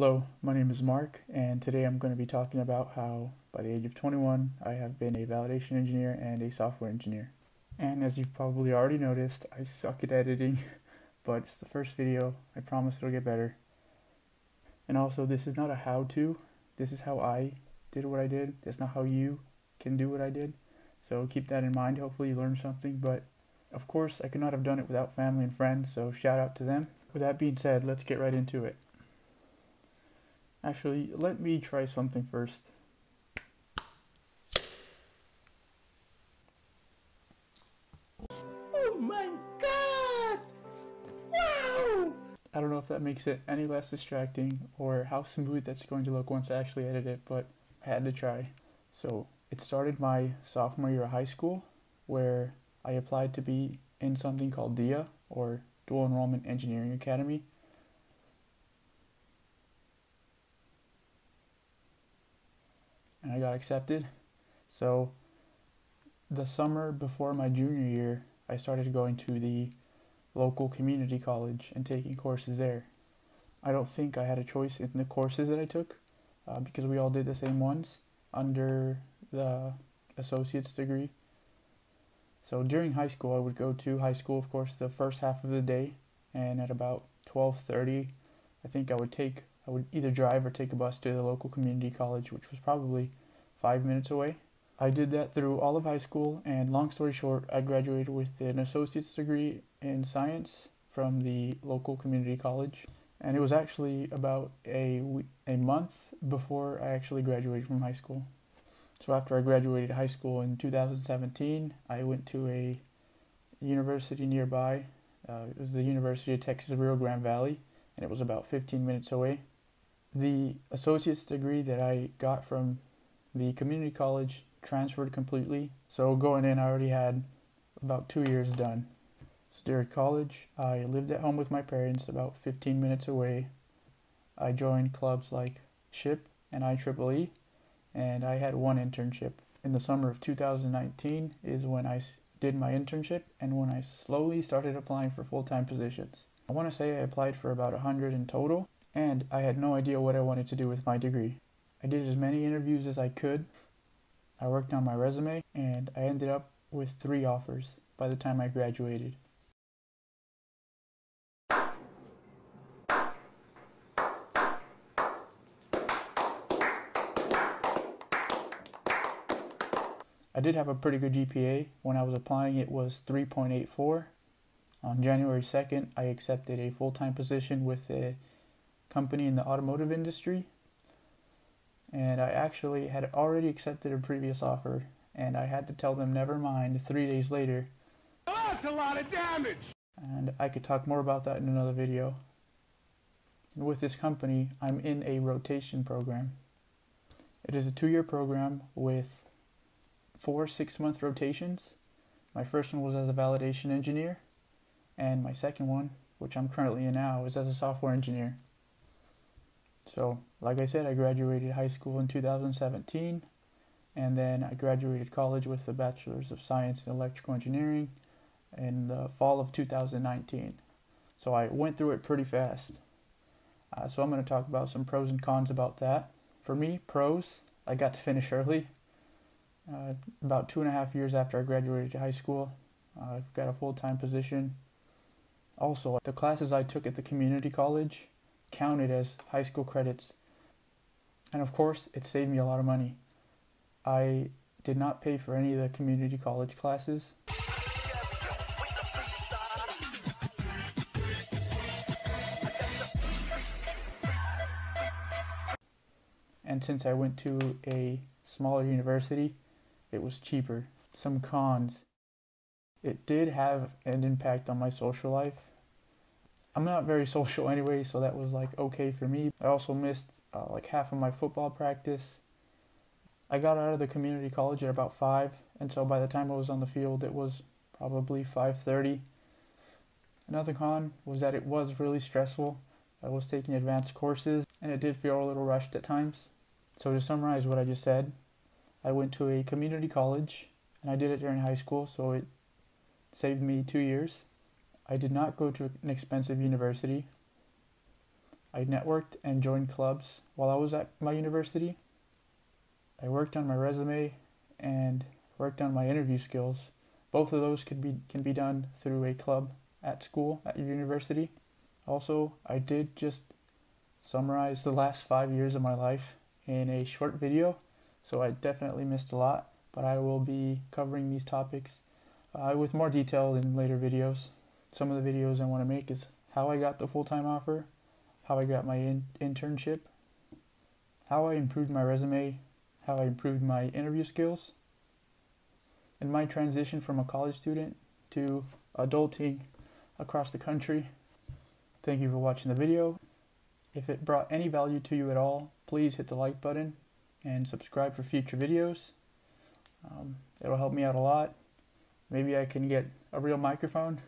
Hello, my name is Mark, and today I'm going to be talking about how, by the age of 21, I have been a validation engineer and a software engineer. And as you've probably already noticed, I suck at editing, but it's the first video. I promise it'll get better. And also, this is not a how to, this is how I did what I did. That's not how you can do what I did. So keep that in mind. Hopefully, you learned something. But of course, I could not have done it without family and friends, so shout out to them. With that being said, let's get right into it. Actually, let me try something first. Oh my god! Wow! I don't know if that makes it any less distracting or how smooth that's going to look once I actually edit it, but I had to try. So, it started my sophomore year of high school where I applied to be in something called DIA or Dual Enrollment Engineering Academy. And I got accepted. So the summer before my junior year, I started going to the local community college and taking courses there. I don't think I had a choice in the courses that I took uh, because we all did the same ones under the associate's degree. So during high school, I would go to high school, of course, the first half of the day, and at about 12:30, I think I would take I would either drive or take a bus to the local community college, which was probably five minutes away. I did that through all of high school, and long story short, I graduated with an associate's degree in science from the local community college. And it was actually about a, a month before I actually graduated from high school. So after I graduated high school in 2017, I went to a university nearby. Uh, it was the University of Texas Rio Grande Valley, and it was about 15 minutes away. The associate's degree that I got from the community college transferred completely. So going in, I already had about two years done. So during college, I lived at home with my parents about 15 minutes away. I joined clubs like SHPE and IEEE, and I had one internship. In the summer of 2019 is when I did my internship and when I slowly started applying for full-time positions. I want to say I applied for about 100 in total, and I had no idea what I wanted to do with my degree. I did as many interviews as I could. I worked on my resume, and I ended up with three offers by the time I graduated. I did have a pretty good GPA. When I was applying, it was 3.84. On January 2nd, I accepted a full time position with a company in the automotive industry. And I actually had already accepted a previous offer, and I had to tell them never mind three days later. that's a lot of damage! And I could talk more about that in another video. With this company, I'm in a rotation program. It is a two year program with four six month rotations. My first one was as a validation engineer, and my second one, which I'm currently in now, is as a software engineer. So, like I said, I graduated high school in 2017, and then I graduated college with a Bachelor's of Science in Electrical Engineering in the fall of 2019. So I went through it pretty fast. Uh, so I'm going to talk about some pros and cons about that. For me, pros, I got to finish early. Uh, about two and a half years after I graduated high school, I uh, got a full-time position. Also, the classes I took at the community college counted as high school credits. And of course, it saved me a lot of money. I did not pay for any of the community college classes. And since I went to a smaller university, it was cheaper. Some cons. It did have an impact on my social life. I'm not very social anyway, so that was like okay for me. I also missed uh, like half of my football practice. I got out of the community college at about 5, and so by the time I was on the field, it was probably 5:30. Another con was that it was really stressful. I was taking advanced courses, and it did feel a little rushed at times. So to summarize what I just said, I went to a community college, and I did it during high school, so it saved me two years. I did not go to an expensive university. I networked and joined clubs while I was at my university. I worked on my resume and worked on my interview skills. Both of those can be can be done through a club at school at your university. Also, I did just summarize the last 5 years of my life in a short video, so I definitely missed a lot, but I will be covering these topics uh, with more detail in later videos. Some of the videos I want to make is how I got the full-time offer, how I got my in- internship, how I improved my resume, how I improved my interview skills, and my transition from a college student to adulting across the country. Thank you for watching the video. If it brought any value to you at all, please hit the like button and subscribe for future videos. Um, it'll help me out a lot. Maybe I can get a real microphone